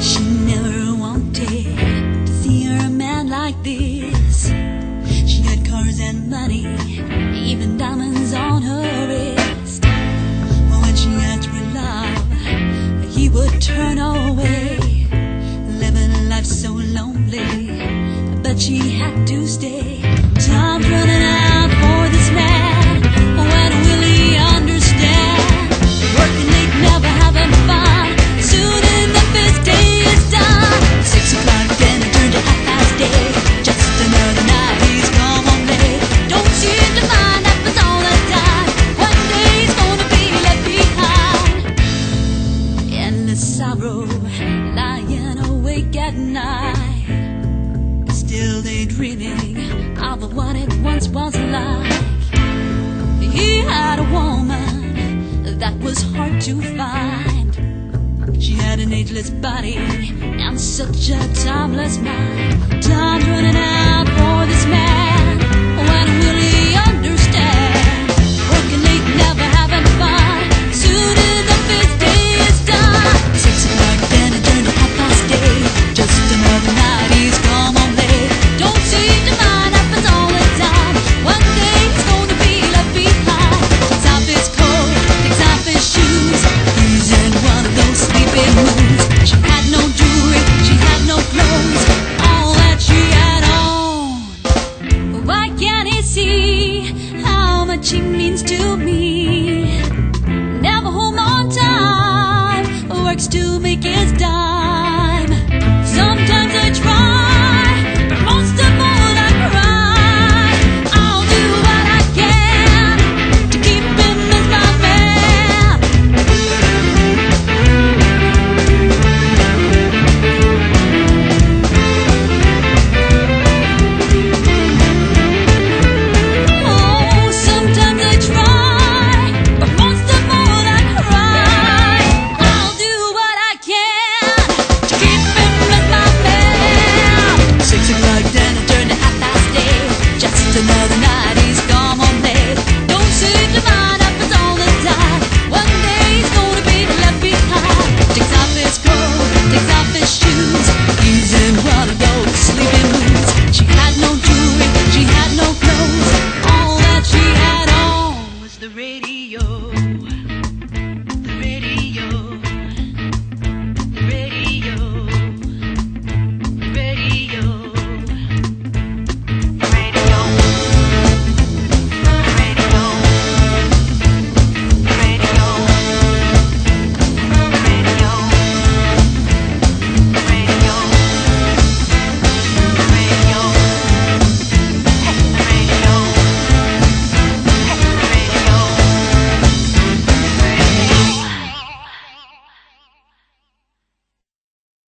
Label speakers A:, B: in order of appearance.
A: She never wanted to see in man Like this, she had cars and money. turn away. Living life so lonely, but she had to stay. Time's running out. at night, still daydreaming of what it once was like. He had a woman that was hard to find. She had an ageless body and such a timeless mind. Time's running out for this man. she means to me.